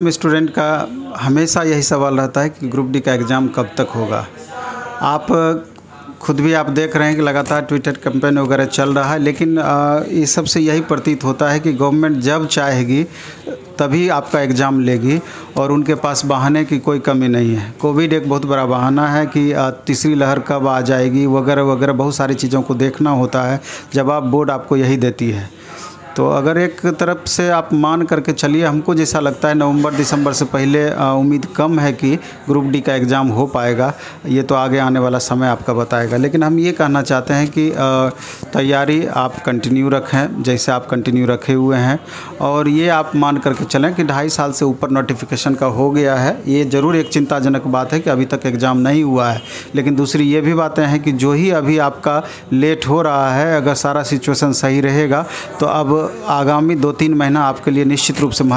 Student का हमेशा यही सवाल रहता है कि ग्रुप डी का एग्ज़ाम कब तक होगा। आप खुद भी आप देख रहे हैं कि लगातार ट्विटर कैंपेन वगैरह चल रहा है, लेकिन इस सबसे यही प्रतीत होता है कि गवर्नमेंट जब चाहेगी, तभी आपका एग्ज़ाम लेगी और उनके पास बहाने की कोई कमी नहीं है। कोविड एक बहुत बड़ा बहाना है कि तीसरी लहर कब आ जाएगी, वगैरह वगैरह बहुत सारी चीज़ों को देखना होता है जवाब बोर्ड आपको यही देती है। तो अगर एक तरफ़ से आप मान करके चलिए, हमको जैसा लगता है नवंबर, दिसंबर से पहले उम्मीद कम है कि ग्रुप डी का एग्ज़ाम हो पाएगा। ये तो आगे आने वाला समय आपका बताएगा। लेकिन हम ये कहना चाहते हैं कि तैयारी आप कंटिन्यू रखें, जैसे आप कंटिन्यू रखे हुए हैं। और ये आप मान करके चलें कि ढाई साल से ऊपर नोटिफिकेशन का हो गया है। ये ज़रूर एक चिंताजनक बात है कि अभी तक एग्ज़ाम नहीं हुआ है। लेकिन दूसरी ये भी बातें हैं कि जो ही अभी आपका लेट हो रहा है, अगर सारा सिचुएसन सही रहेगा तो अब आगामी दो तीन महीना आपके लिए निश्चित रूप से महत्व